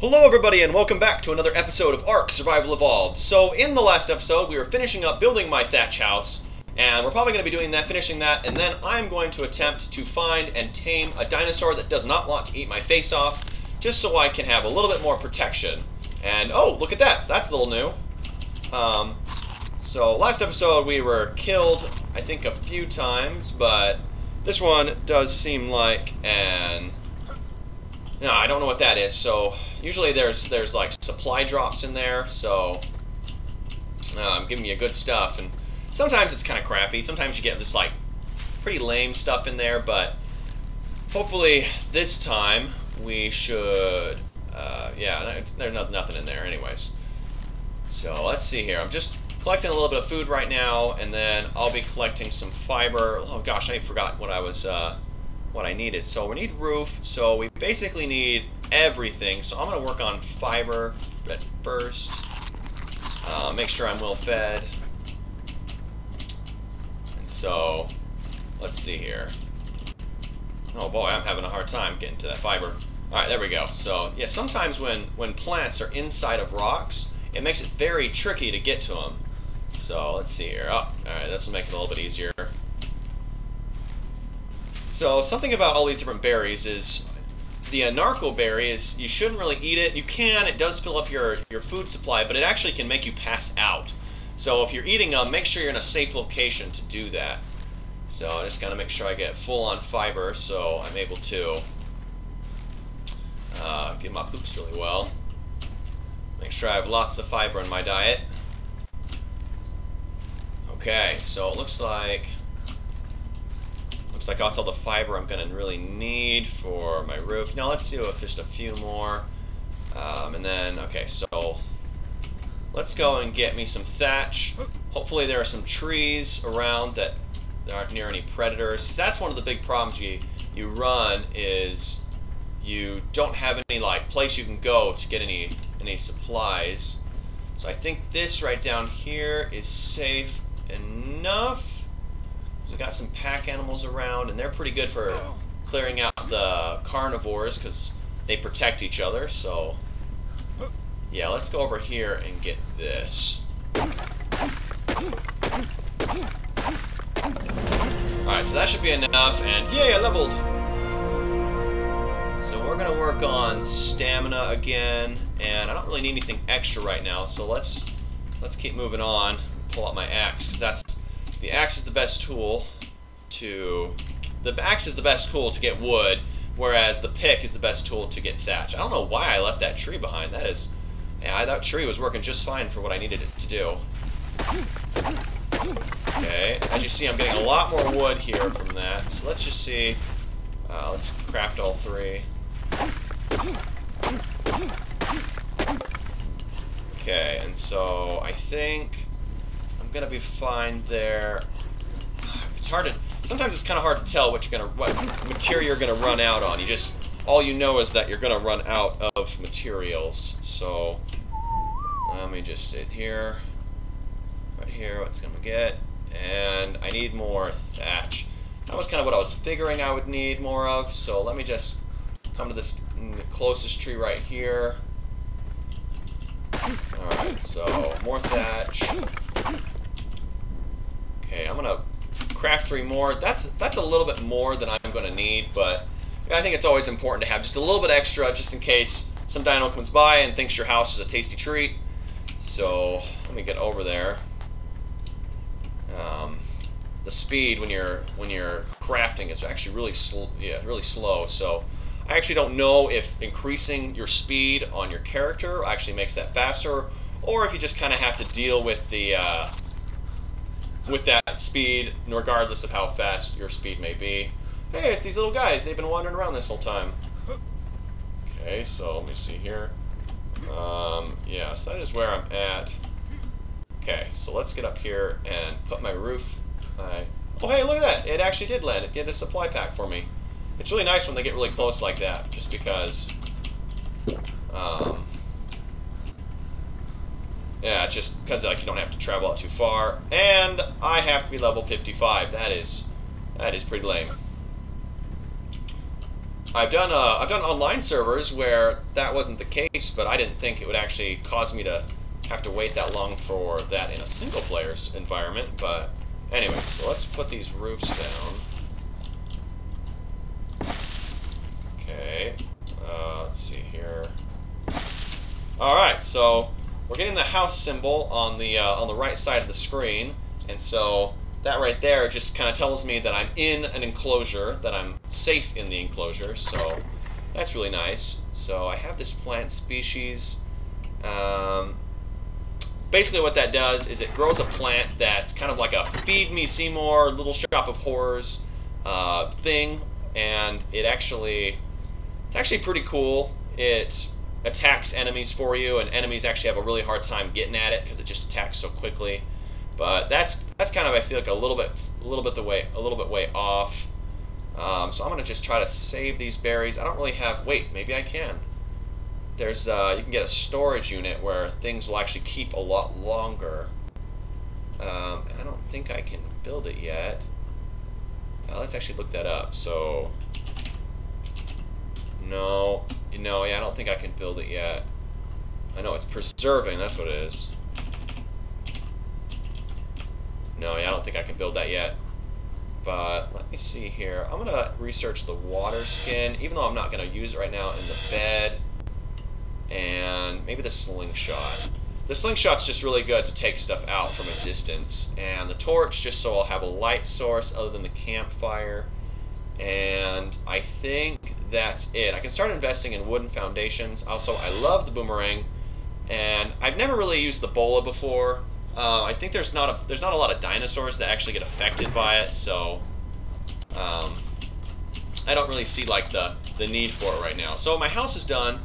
Hello everybody and welcome back to another episode of ARK Survival Evolved. So in the last episode we were finishing up building my thatch house and we're probably going to be doing that, finishing that, and then I'm going to attempt to find and tame a dinosaur that does not want to eat my face off just so I can have a little bit more protection. And oh, look at that, so that's a little new. Um, so last episode we were killed I think a few times, but this one does seem like an... No, I don't know what that is, so usually there's there's like supply drops in there, so I'm giving you good stuff, and sometimes it's kind of crappy. Sometimes you get this like pretty lame stuff in there, but hopefully this time we should, uh, yeah, there's nothing in there anyways. So let's see here. I'm just collecting a little bit of food right now, and then I'll be collecting some fiber. Oh gosh, I forgot what I was, uh, what I needed. So we need roof, so we basically need everything. So I'm going to work on fiber at first. Uh, make sure I'm well fed. And so, let's see here. Oh boy, I'm having a hard time getting to that fiber. Alright, there we go. So, yeah, sometimes when, when plants are inside of rocks, it makes it very tricky to get to them. So let's see here. Oh, alright, this will make it a little bit easier. So something about all these different berries is the anarcho berry is you shouldn't really eat it. You can, it does fill up your, your food supply, but it actually can make you pass out. So if you're eating them, make sure you're in a safe location to do that. So I just gotta make sure I get full on fiber so I'm able to uh, get my poops really well. Make sure I have lots of fiber in my diet. Okay, so it looks like looks like that's all the fiber I'm gonna really need for my roof. Now let's do just a few more, um, and then okay, so let's go and get me some thatch. Hopefully there are some trees around that aren't near any predators. That's one of the big problems you you run is you don't have any like place you can go to get any any supplies. So I think this right down here is safe enough. We got some pack animals around, and they're pretty good for oh. clearing out the carnivores because they protect each other. So, yeah, let's go over here and get this. Alright, so that should be enough, and yay, I leveled! So we're going to work on stamina again, and I don't really need anything extra right now, so let's let's keep moving on pull out my axe because that's the axe is the best tool to the axe is the best tool to get wood, whereas the pick is the best tool to get thatch. I don't know why I left that tree behind. That is, yeah, that tree was working just fine for what I needed it to do. Okay, as you see, I'm getting a lot more wood here from that. So let's just see. Uh, let's craft all three. Okay, and so I think I'm gonna be fine there. It's hard to. Sometimes it's kind of hard to tell what you're gonna, what material you're gonna run out on. You just, all you know is that you're gonna run out of materials. So let me just sit here, right here. What's gonna get? And I need more thatch. That was kind of what I was figuring I would need more of. So let me just come to this closest tree right here. Alright, so more thatch. Okay, I'm gonna craft three more. That's that's a little bit more than I'm gonna need, but I think it's always important to have just a little bit extra just in case some dino comes by and thinks your house is a tasty treat. So let me get over there. Um, the speed when you're when you're crafting is actually really slow. Yeah, really slow. So I actually don't know if increasing your speed on your character actually makes that faster, or if you just kind of have to deal with the uh, with that speed, regardless of how fast your speed may be. Hey, it's these little guys. They've been wandering around this whole time. Okay, so let me see here. Um, yeah, so that is where I'm at. Okay, so let's get up here and put my roof. Oh, hey, look at that. It actually did land. It did a supply pack for me. It's really nice when they get really close like that, just because... Um, yeah, just because like you don't have to travel out too far, and I have to be level 55. That is, that is pretty lame. I've done uh, I've done online servers where that wasn't the case, but I didn't think it would actually cause me to have to wait that long for that in a single player environment. But anyways, so let's put these roofs down. Okay, uh, let's see here. All right, so we're getting the house symbol on the uh, on the right side of the screen, and so that right there just kind of tells me that I'm in an enclosure, that I'm safe in the enclosure, so that's really nice. So I have this plant species. Um, basically what that does is it grows a plant that's kind of like a feed me Seymour, little shop of horrors uh, thing, and it actually, it's actually pretty cool. It attacks enemies for you, and enemies actually have a really hard time getting at it because it just attacks so quickly. But that's that's kind of I feel like a little bit a little bit the way a little bit way off. Um, so I'm gonna just try to save these berries. I don't really have. Wait, maybe I can. There's uh, you can get a storage unit where things will actually keep a lot longer. Um, I don't think I can build it yet. Uh, let's actually look that up. So no, no, yeah, I don't think I can build it yet. I know it's preserving. That's what it is. No, yeah, I don't think I can build that yet. But let me see here. I'm going to research the water skin, even though I'm not going to use it right now in the bed. And maybe the slingshot. The slingshot's just really good to take stuff out from a distance. And the torch, just so I'll have a light source other than the campfire. And I think that's it. I can start investing in wooden foundations. Also, I love the boomerang. And I've never really used the bola before. Uh, I think there's not a there's not a lot of dinosaurs that actually get affected by it, so um, I don't really see like the the need for it right now. So my house is done.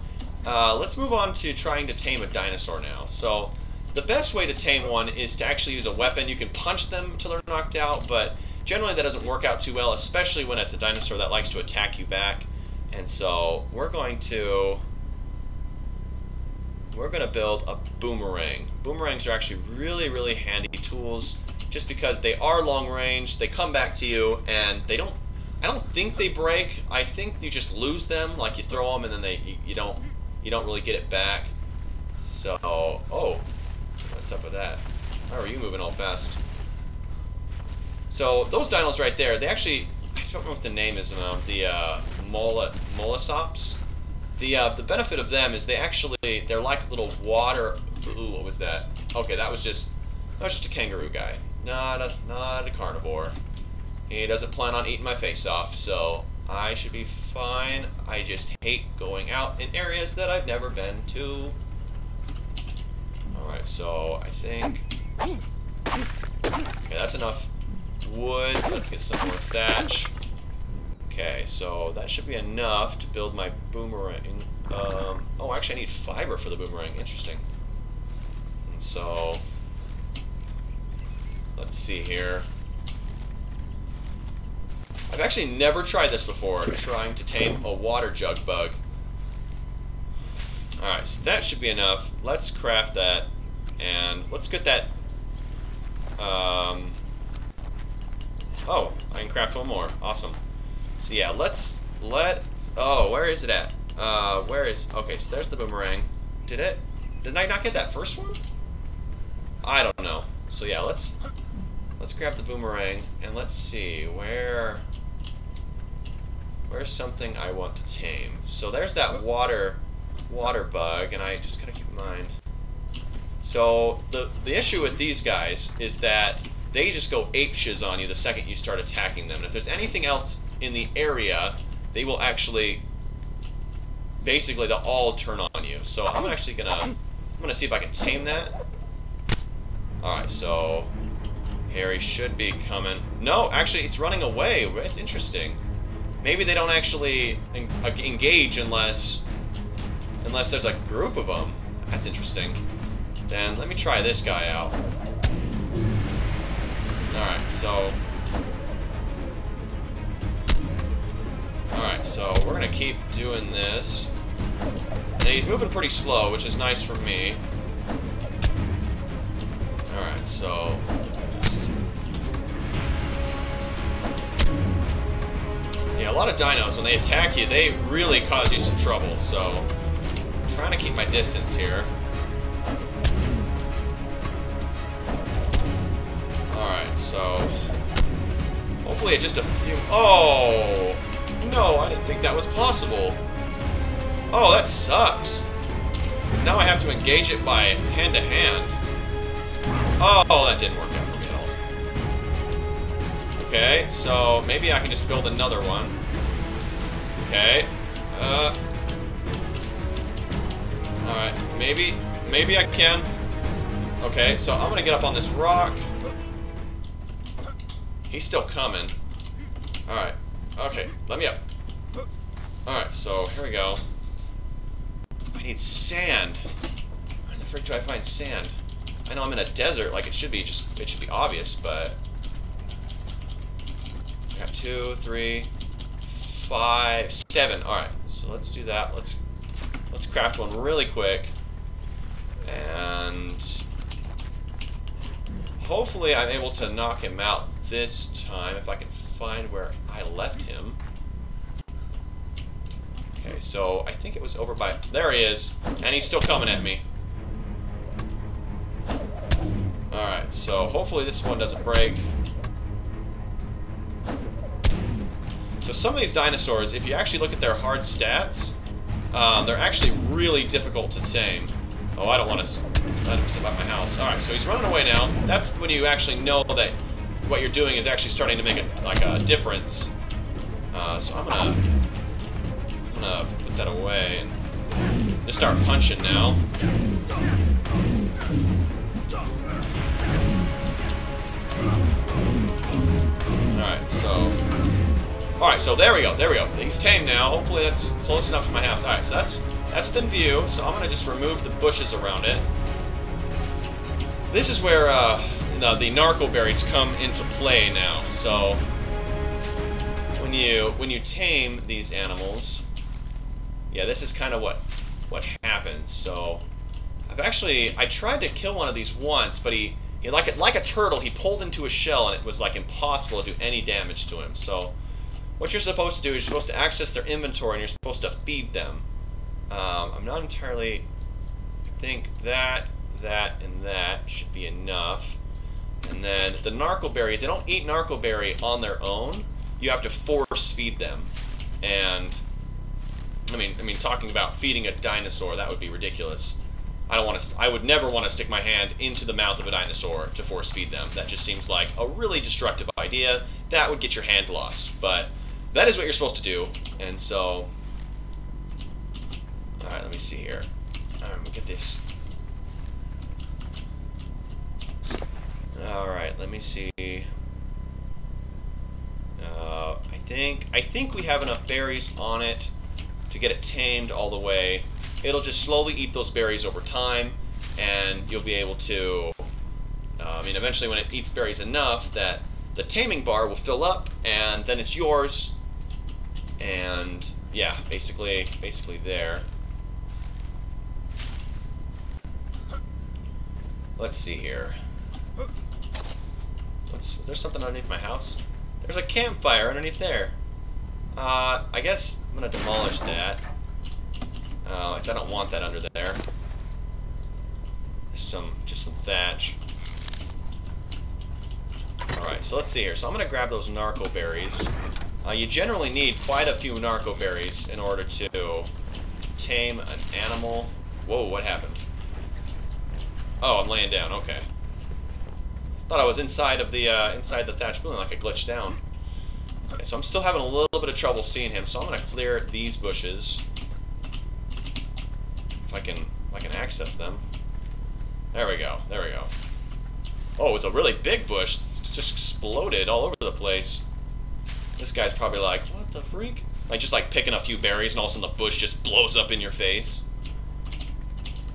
Uh, let's move on to trying to tame a dinosaur now. So the best way to tame one is to actually use a weapon. You can punch them until they're knocked out, but generally that doesn't work out too well, especially when it's a dinosaur that likes to attack you back. And so we're going to we're going to build a boomerang. Boomerangs are actually really, really handy tools just because they are long range, they come back to you, and they don't, I don't think they break. I think you just lose them, like you throw them and then they, you, you don't, you don't really get it back. So, oh, what's up with that? How are you moving all fast? So those dinos right there, they actually, I don't know what the name is now, the uh, Mola, Molosops. The uh, the benefit of them is they actually they're like little water. Ooh, what was that? Okay, that was just that was just a kangaroo guy, not a not a carnivore. He doesn't plan on eating my face off, so I should be fine. I just hate going out in areas that I've never been to. Alright, so I think... Okay, that's enough wood. Let's get some more thatch. Okay, so that should be enough to build my boomerang. Um, oh, actually I need fiber for the boomerang. Interesting. And so, let's see here. I've actually never tried this before, trying to tame a water jug bug. Alright, so that should be enough. Let's craft that, and let's get that... Um, oh, I can craft one more. Awesome. So yeah, let's let oh where is it at? Uh, where is okay? So there's the boomerang. Did it? Did I not get that first one? I don't know. So yeah, let's let's grab the boomerang and let's see where where's something I want to tame. So there's that water water bug, and I just gotta keep in mind. So the the issue with these guys is that they just go ape shiz on you the second you start attacking them. And if there's anything else in the area, they will actually, basically, they'll all turn on you. So I'm actually gonna, I'm gonna see if I can tame that. Alright, so Harry should be coming. No, actually, it's running away. Interesting. Maybe they don't actually uh, engage unless, unless there's a group of them. That's interesting. Then let me try this guy out. Alright, so Alright, so we're gonna keep doing this. And he's moving pretty slow, which is nice for me. Alright, so... Yeah, a lot of dinos, when they attack you, they really cause you some trouble, so... I'm trying to keep my distance here. So... Hopefully just a few... Oh! No, I didn't think that was possible. Oh, that sucks. Because now I have to engage it by hand-to-hand. -hand. Oh, that didn't work out for me at all. Okay, so maybe I can just build another one. Okay. Uh... Alright, maybe... Maybe I can. Okay, so I'm gonna get up on this rock. He's still coming. Alright. Okay, let me up. Alright, so here we go. I need sand. Where the frick do I find sand? I know I'm in a desert, like it should be just it should be obvious, but I got two, three, five, seven. Alright, so let's do that. Let's let's craft one really quick. And hopefully I'm able to knock him out this time, if I can find where I left him. Okay, so I think it was over by... There he is! And he's still coming at me. Alright, so hopefully this one doesn't break. So some of these dinosaurs, if you actually look at their hard stats, um, they're actually really difficult to tame. Oh, I don't want to let him sit by my house. Alright, so he's running away now. That's when you actually know that what you're doing is actually starting to make a, like a difference. Uh, so I'm gonna, I'm gonna put that away and just start punching now. Alright, so... Alright, so there we go, there we go. He's tame now. Hopefully that's close enough to my house. Alright, so that's that's within view, so I'm gonna just remove the bushes around it. This is where, uh, the, the narco berries come into play now. So when you when you tame these animals, yeah, this is kind of what what happens. So I've actually I tried to kill one of these once, but he, he like a, like a turtle, he pulled into a shell and it was like impossible to do any damage to him. So what you're supposed to do is you're supposed to access their inventory and you're supposed to feed them. Um, I'm not entirely I think that, that, and that should be enough. And then the narcoberry, they don't eat narcoberry on their own. You have to force feed them. And I mean, I mean, talking about feeding a dinosaur, that would be ridiculous. I don't want to. I would never want to stick my hand into the mouth of a dinosaur to force feed them. That just seems like a really destructive idea. That would get your hand lost. But that is what you're supposed to do. And so, all right, let me see here. Let me get this Alright, let me see. Uh, I think I think we have enough berries on it to get it tamed all the way. It'll just slowly eat those berries over time, and you'll be able to... Uh, I mean, eventually when it eats berries enough that the taming bar will fill up, and then it's yours. And, yeah, basically, basically there. Let's see here. Is there something underneath my house? There's a campfire underneath there. Uh, I guess I'm gonna demolish that. Uh, I don't want that under there. Some, just some thatch. Alright, so let's see here. So I'm gonna grab those narco berries. Uh, you generally need quite a few narco berries in order to tame an animal. Whoa, what happened? Oh, I'm laying down, okay. Thought I was inside of the uh, inside the thatched building, like I glitched down. Okay, so I'm still having a little bit of trouble seeing him, so I'm gonna clear these bushes. If I can if I can access them. There we go, there we go. Oh, it was a really big bush. It's just exploded all over the place. This guy's probably like, what the freak? Like just like picking a few berries and all of a sudden the bush just blows up in your face.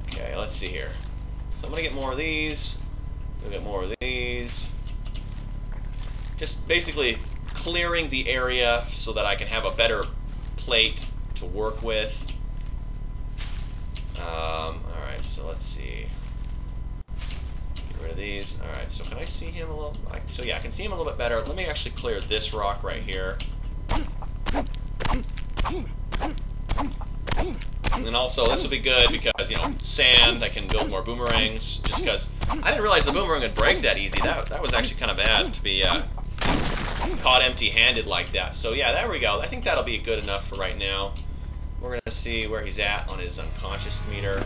Okay, let's see here. So I'm gonna get more of these. We'll get more of these. Just basically clearing the area so that I can have a better plate to work with. Um, Alright, so let's see. Get rid of these. Alright, so can I see him a little? I, so yeah, I can see him a little bit better. Let me actually clear this rock right here. And also, this will be good because, you know, sand, I can build more boomerangs, just because I didn't realize the boomerang would break that easy. That, that was actually kind of bad to be uh, caught empty-handed like that. So yeah, there we go. I think that'll be good enough for right now. We're going to see where he's at on his unconscious meter.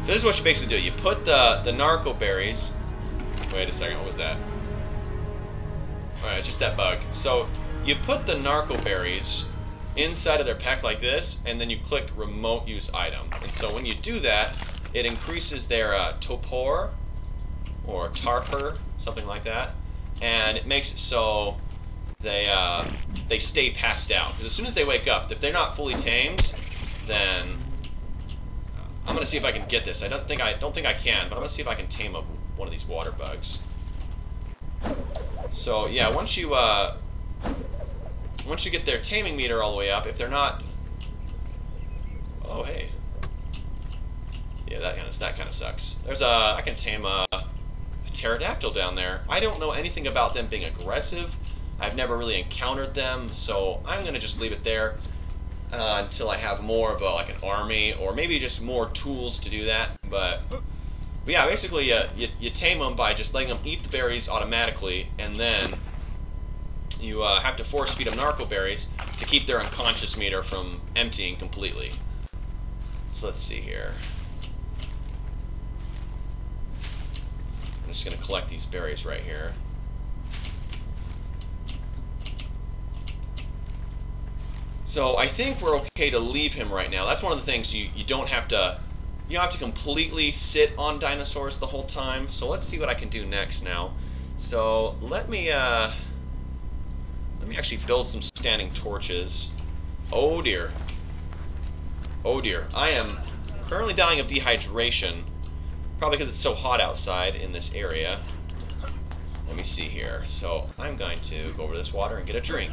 So this is what you basically do. You put the, the narco berries... Wait a second, what was that? Alright, just that bug. So, you put the narco berries inside of their pack like this, and then you click remote use item. And so when you do that, it increases their uh, or torpor, something like that, and it makes it so they uh, they stay passed out. Because as soon as they wake up, if they're not fully tamed, then uh, I'm gonna see if I can get this. I don't think I don't think I can, but I'm gonna see if I can tame a, one of these water bugs. So yeah, once you uh, once you get their taming meter all the way up, if they're not... Oh, hey. Yeah, that kind of, that kind of sucks. There's a... I can tame a, a pterodactyl down there. I don't know anything about them being aggressive. I've never really encountered them, so I'm going to just leave it there uh, until I have more of a, like an army, or maybe just more tools to do that. But, but yeah, basically uh, you, you tame them by just letting them eat the berries automatically, and then you uh, have to force feed them narco berries to keep their unconscious meter from emptying completely. So let's see here. Just going to collect these berries right here. So I think we're okay to leave him right now. That's one of the things you, you don't have to you don't have to completely sit on dinosaurs the whole time. So let's see what I can do next now. So let me uh let me actually build some standing torches. Oh dear. Oh dear. I am currently dying of dehydration. Probably because it's so hot outside in this area. Let me see here. So I'm going to go over this water and get a drink.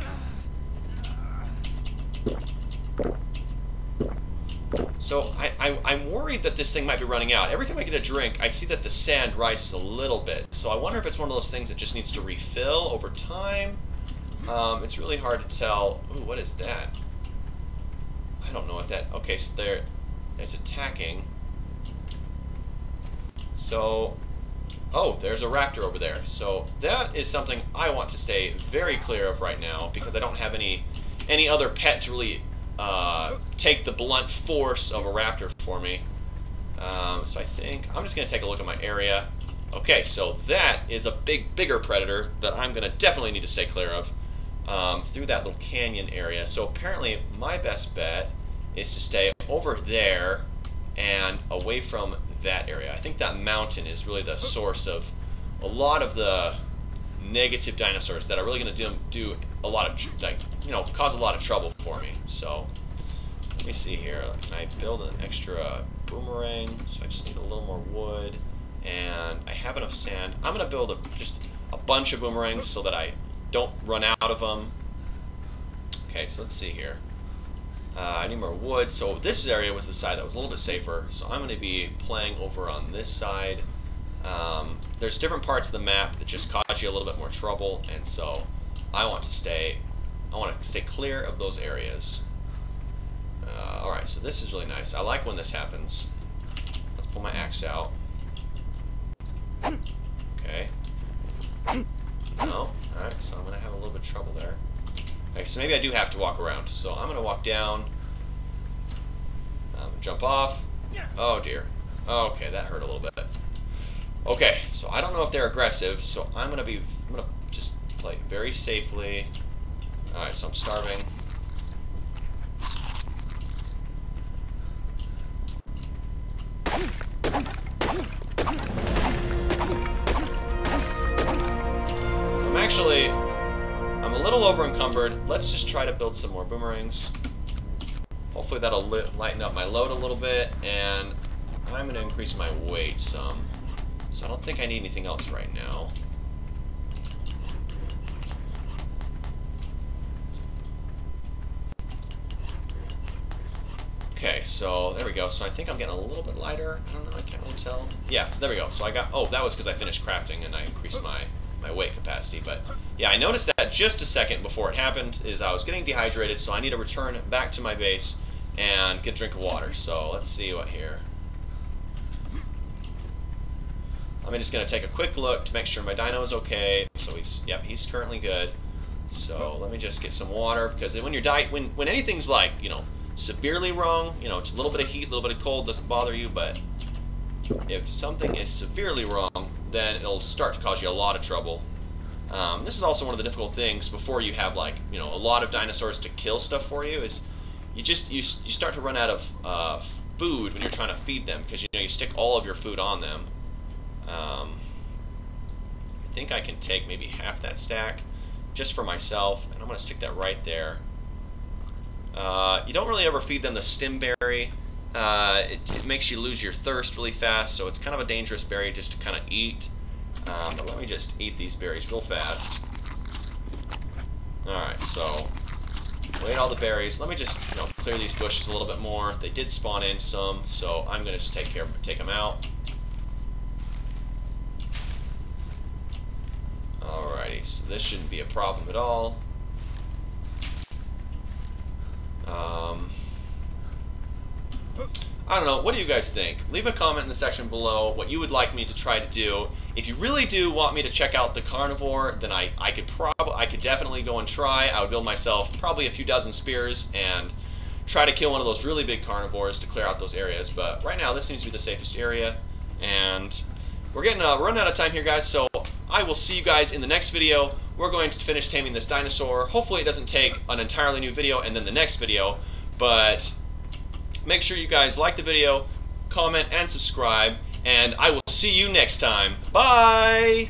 So I, I, am worried that this thing might be running out. Every time I get a drink, I see that the sand rises a little bit. So I wonder if it's one of those things that just needs to refill over time. Um, it's really hard to tell. Ooh, what is that? I don't know what that... Okay, so there, it's attacking. So, oh, there's a raptor over there. So that is something I want to stay very clear of right now because I don't have any any other pet to really uh, take the blunt force of a raptor for me. Um, so I think I'm just going to take a look at my area. Okay, so that is a big, bigger predator that I'm going to definitely need to stay clear of um, through that little canyon area. So apparently my best bet is to stay over there and away from that area. I think that mountain is really the source of a lot of the negative dinosaurs that are really going to do, do a lot of, like, you know, cause a lot of trouble for me. So, let me see here. Can I build an extra boomerang? So I just need a little more wood. And I have enough sand. I'm going to build a, just a bunch of boomerangs so that I don't run out of them. Okay, so let's see here. Uh, I need more wood. So this area was the side that was a little bit safer. So I'm going to be playing over on this side. Um, there's different parts of the map that just cause you a little bit more trouble, and so I want to stay. I want to stay clear of those areas. Uh, all right, so this is really nice. I like when this happens. Let's pull my axe out. Okay. No. Alright, so I'm going to have a little bit of trouble there. Okay, so maybe I do have to walk around. So I'm going to walk down. Um, jump off. Oh, dear. Okay, that hurt a little bit. Okay, so I don't know if they're aggressive, so I'm going to be... I'm going to just play very safely. Alright, so I'm starving. Let's just try to build some more boomerangs. Hopefully that'll lighten up my load a little bit, and I'm going to increase my weight some. So I don't think I need anything else right now. Okay, so there we go. So I think I'm getting a little bit lighter. I don't know, I can't really tell. Yeah, so there we go. So I got, oh, that was because I finished crafting and I increased oh. my my weight capacity. But yeah, I noticed that just a second before it happened is I was getting dehydrated, so I need to return back to my base and get a drink of water. So let's see what here. I'm just going to take a quick look to make sure my dino is okay. So he's, yep, he's currently good. So let me just get some water because when you're di when when anything's like you know severely wrong, you know it's a little bit of heat, a little bit of cold doesn't bother you, but if something is severely wrong, then it'll start to cause you a lot of trouble. Um, this is also one of the difficult things before you have like you know a lot of dinosaurs to kill stuff for you is you just you, you start to run out of uh, food when you're trying to feed them because you know you stick all of your food on them. Um, I think I can take maybe half that stack just for myself, and I'm to stick that right there. Uh, you don't really ever feed them the stimberry. Uh, it, it, makes you lose your thirst really fast, so it's kind of a dangerous berry just to kind of eat. Um, but let me just eat these berries real fast. Alright, so wait all the berries. Let me just you know clear these bushes a little bit more. They did spawn in some, so I'm going to just take care of take them out. Alrighty, so this shouldn't be a problem at all. Um, I don't know. What do you guys think? Leave a comment in the section below what you would like me to try to do. If you really do want me to check out the carnivore, then I, I could probably I could definitely go and try. I would build myself probably a few dozen spears and try to kill one of those really big carnivores to clear out those areas. But right now, this seems to be the safest area, and we're getting uh, running out of time here, guys. So I will see you guys in the next video. We're going to finish taming this dinosaur. Hopefully it doesn't take an entirely new video and then the next video, but make sure you guys like the video, comment, and subscribe, and I will see you next time. Bye!